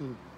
嗯。